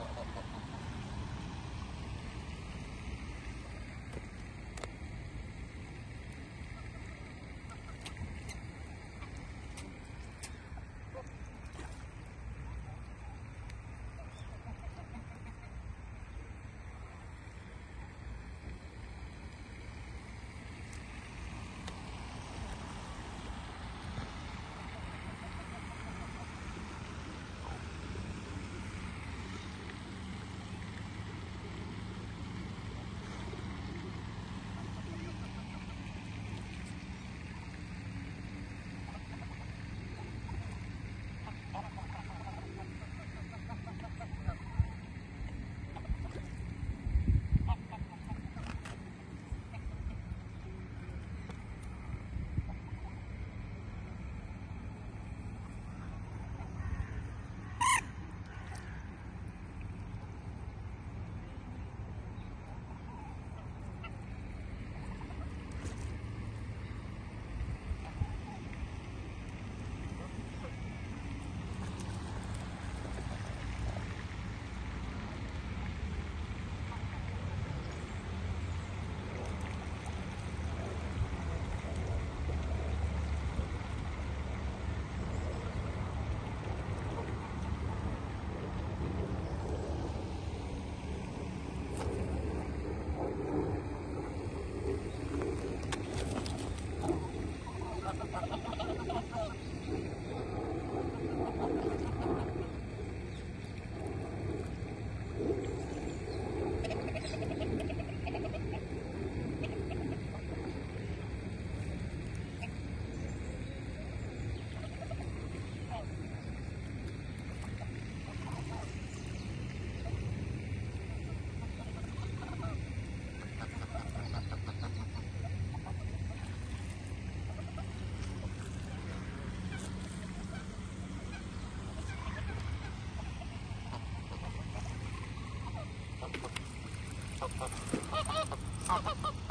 Mm-hmm. Oh.